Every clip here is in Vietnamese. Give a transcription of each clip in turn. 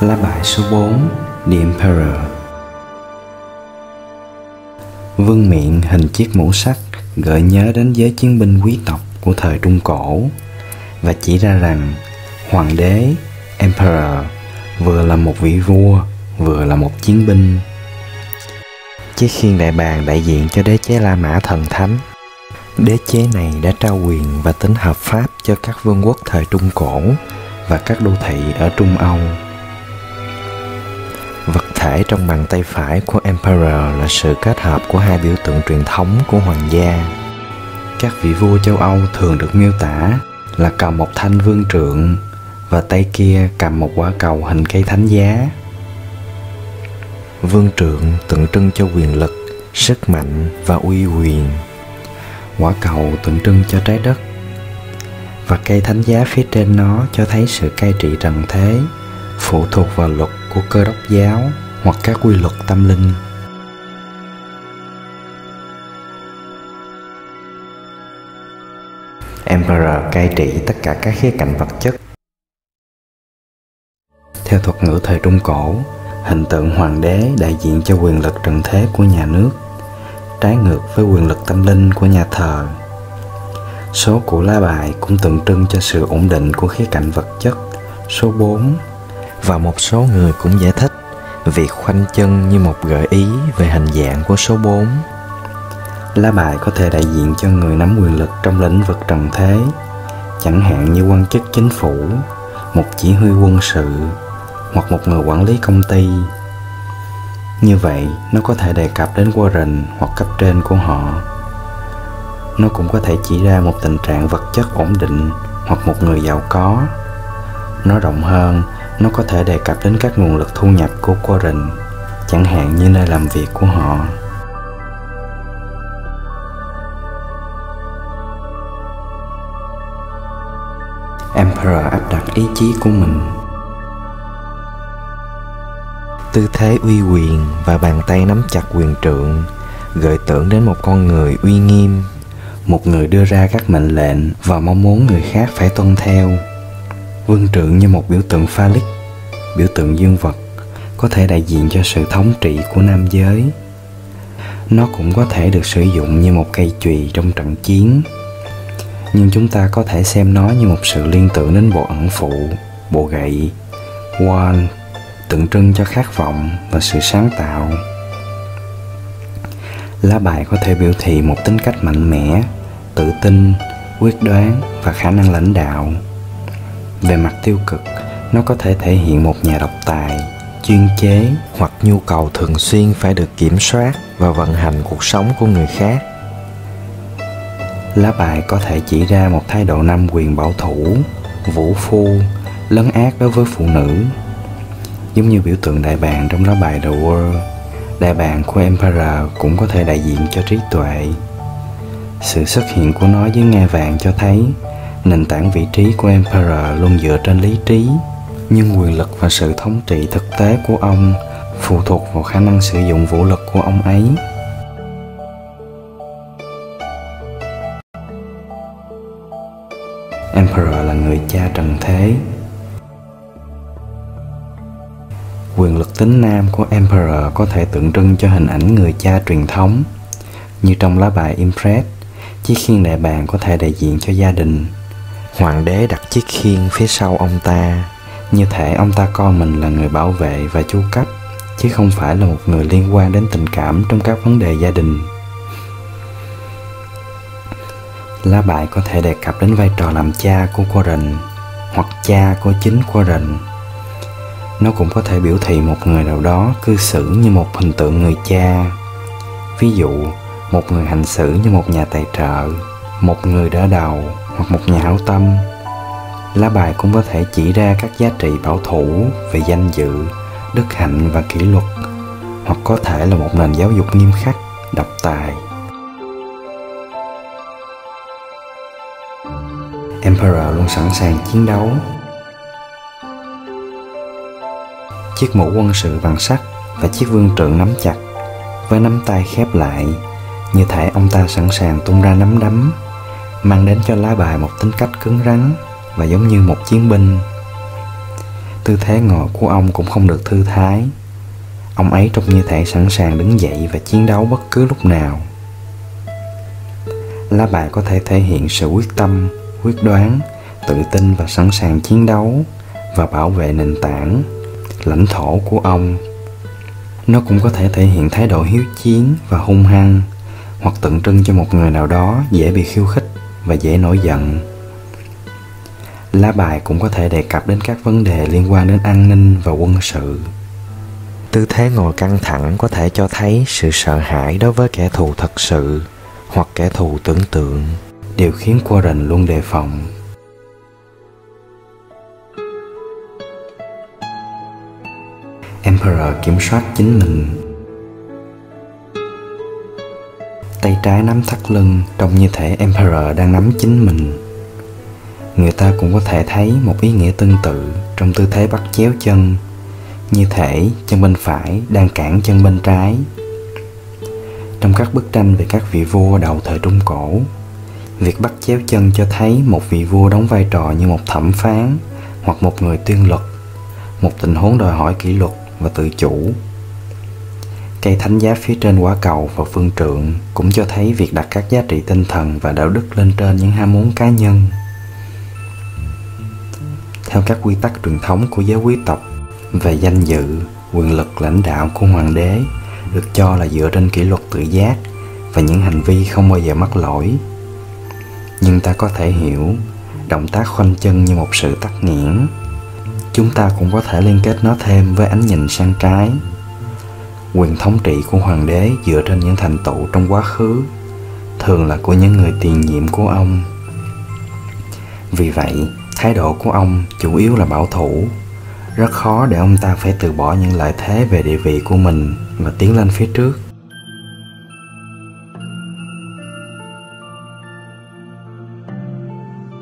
Lá bài số 4 The Emperor Vương miện hình chiếc mũ sắt gợi nhớ đến giới chiến binh quý tộc của thời Trung Cổ và chỉ ra rằng hoàng đế, Emperor vừa là một vị vua, vừa là một chiến binh. Chiếc khiên đại bàng đại diện cho đế chế La Mã thần thánh, đế chế này đã trao quyền và tính hợp pháp cho các vương quốc thời Trung Cổ và các đô thị ở Trung Âu thể trong bàn tay phải của Emperor là sự kết hợp của hai biểu tượng truyền thống của hoàng gia. Các vị vua châu Âu thường được miêu tả là cầm một thanh vương trượng và tay kia cầm một quả cầu hình cây thánh giá. Vương trượng tượng trưng cho quyền lực, sức mạnh và uy quyền. Quả cầu tượng trưng cho trái đất. Và cây thánh giá phía trên nó cho thấy sự cai trị trần thế, phụ thuộc vào luật của cơ đốc giáo hoặc các quy luật tâm linh. Emperor cai trị tất cả các khía cạnh vật chất. Theo thuật ngữ thời Trung Cổ, hình tượng hoàng đế đại diện cho quyền lực trần thế của nhà nước, trái ngược với quyền lực tâm linh của nhà thờ. Số của lá bài cũng tượng trưng cho sự ổn định của khía cạnh vật chất, số 4, và một số người cũng giải thích việc khoanh chân như một gợi ý về hình dạng của số 4. Lá bài có thể đại diện cho người nắm quyền lực trong lĩnh vực trần thế, chẳng hạn như quan chức chính phủ, một chỉ huy quân sự hoặc một người quản lý công ty. Như vậy nó có thể đề cập đến Warren hoặc cấp trên của họ. Nó cũng có thể chỉ ra một tình trạng vật chất ổn định hoặc một người giàu có. Nó rộng hơn nó có thể đề cập đến các nguồn lực thu nhập của Warren, chẳng hạn như nơi làm việc của họ. Emperor áp đặt ý chí của mình. Tư thế uy quyền và bàn tay nắm chặt quyền trượng gợi tưởng đến một con người uy nghiêm, một người đưa ra các mệnh lệnh và mong muốn người khác phải tuân theo vương trượng như một biểu tượng phallic, biểu tượng dương vật, có thể đại diện cho sự thống trị của nam giới. Nó cũng có thể được sử dụng như một cây chùy trong trận chiến. Nhưng chúng ta có thể xem nó như một sự liên tưởng đến bộ ẩn phụ, bộ gậy wand tượng trưng cho khát vọng và sự sáng tạo. Lá bài có thể biểu thị một tính cách mạnh mẽ, tự tin, quyết đoán và khả năng lãnh đạo về mặt tiêu cực, nó có thể thể hiện một nhà độc tài, chuyên chế hoặc nhu cầu thường xuyên phải được kiểm soát và vận hành cuộc sống của người khác. Lá bài có thể chỉ ra một thái độ nam quyền bảo thủ, vũ phu, lấn át đối với phụ nữ. Giống như biểu tượng đại bàng trong lá bài The World, đại bàng của Emperor cũng có thể đại diện cho trí tuệ. Sự xuất hiện của nó với ngai vàng cho thấy nền tảng vị trí của Emperor luôn dựa trên lý trí nhưng quyền lực và sự thống trị thực tế của ông phụ thuộc vào khả năng sử dụng vũ lực của ông ấy Emperor là người cha trần thế quyền lực tính nam của Emperor có thể tượng trưng cho hình ảnh người cha truyền thống. Như trong lá bài Impress, chiếc khiên đại bàng có thể đại diện cho gia đình. Hoàng đế đặt chiếc khiên phía sau ông ta, như thể ông ta coi mình là người bảo vệ và chu cấp, chứ không phải là một người liên quan đến tình cảm trong các vấn đề gia đình. Lá bài có thể đề cập đến vai trò làm cha của Warren hoặc cha của chính Warren. Nó cũng có thể biểu thị một người nào đó cư xử như một hình tượng người cha. Ví dụ một người hành xử như một nhà tài trợ một người đỡ đầu hoặc một nhà hảo tâm, lá bài cũng có thể chỉ ra các giá trị bảo thủ về danh dự, đức hạnh và kỷ luật, hoặc có thể là một nền giáo dục nghiêm khắc, độc tài. Emperor luôn sẵn sàng chiến đấu. Chiếc mũ quân sự bằng sắt và chiếc vương trượng nắm chặt, với nắm tay khép lại, như thể ông ta sẵn sàng tung ra nắm đấm mang đến cho lá bài một tính cách cứng rắn và giống như một chiến binh. Tư thế ngồi của ông cũng không được thư thái. Ông ấy trông như thể sẵn sàng đứng dậy và chiến đấu bất cứ lúc nào. Lá bài có thể thể hiện sự quyết tâm, quyết đoán, tự tin và sẵn sàng chiến đấu và bảo vệ nền tảng, lãnh thổ của ông. Nó cũng có thể thể hiện thái độ hiếu chiến và hung hăng hoặc tượng trưng cho một người nào đó dễ bị khiêu khích và dễ nổi giận. Lá bài cũng có thể đề cập đến các vấn đề liên quan đến an ninh và quân sự. Tư thế ngồi căng thẳng có thể cho thấy sự sợ hãi đối với kẻ thù thật sự hoặc kẻ thù tưởng tượng. Điều khiến Warren luôn đề phòng. Emperor kiểm soát chính mình. Tay trái nắm thắt lưng, trông như thể Emperor đang nắm chính mình. Người ta cũng có thể thấy một ý nghĩa tương tự trong tư thế bắt chéo chân, như thể chân bên phải đang cản chân bên trái. Trong các bức tranh về các vị vua đầu thời trung cổ, việc bắt chéo chân cho thấy một vị vua đóng vai trò như một thẩm phán hoặc một người tuyên luật, một tình huống đòi hỏi kỷ luật và tự chủ cây thánh giá phía trên quả cầu và phương trượng cũng cho thấy việc đặt các giá trị tinh thần và đạo đức lên trên những ham muốn cá nhân. Theo các quy tắc truyền thống của giới quý tộc về danh dự, quyền lực lãnh đạo của hoàng đế được cho là dựa trên kỷ luật tự giác và những hành vi không bao giờ mắc lỗi. Nhưng ta có thể hiểu động tác khoanh chân như một sự tắc nghẽn. Chúng ta cũng có thể liên kết nó thêm với ánh nhìn sang trái quyền thống trị của hoàng đế dựa trên những thành tựu trong quá khứ, thường là của những người tiền nhiệm của ông. Vì vậy, thái độ của ông chủ yếu là bảo thủ. Rất khó để ông ta phải từ bỏ những lợi thế về địa vị của mình và tiến lên phía trước.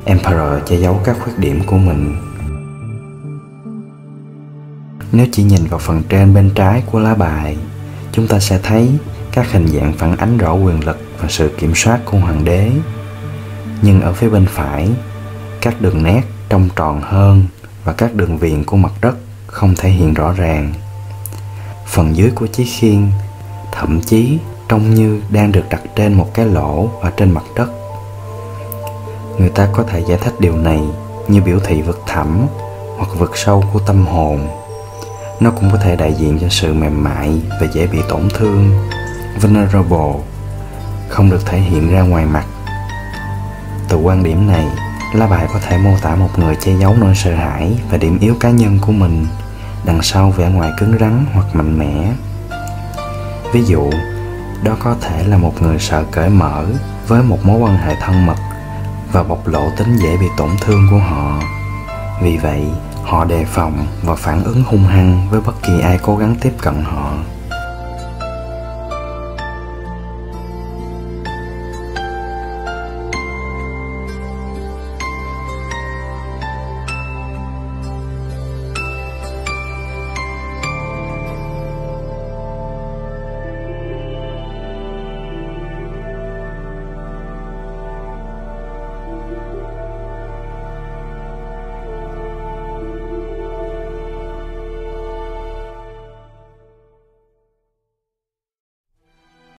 Emperor che giấu các khuyết điểm của mình nếu chỉ nhìn vào phần trên bên trái của lá bài, chúng ta sẽ thấy các hình dạng phản ánh rõ quyền lực và sự kiểm soát của hoàng đế. Nhưng ở phía bên phải, các đường nét trông tròn hơn và các đường viền của mặt đất không thể hiện rõ ràng. Phần dưới của chiếc khiên, thậm chí trông như đang được đặt trên một cái lỗ ở trên mặt đất. Người ta có thể giải thích điều này như biểu thị vực thẳm hoặc vực sâu của tâm hồn nó cũng có thể đại diện cho sự mềm mại và dễ bị tổn thương, vulnerable, không được thể hiện ra ngoài mặt. Từ quan điểm này lá bài có thể mô tả một người che giấu nỗi sợ hãi và điểm yếu cá nhân của mình đằng sau vẻ ngoài cứng rắn hoặc mạnh mẽ. Ví dụ, đó có thể là một người sợ cởi mở với một mối quan hệ thân mật và bộc lộ tính dễ bị tổn thương của họ. Vì vậy họ đề phòng và phản ứng hung hăng với bất kỳ ai cố gắng tiếp cận họ.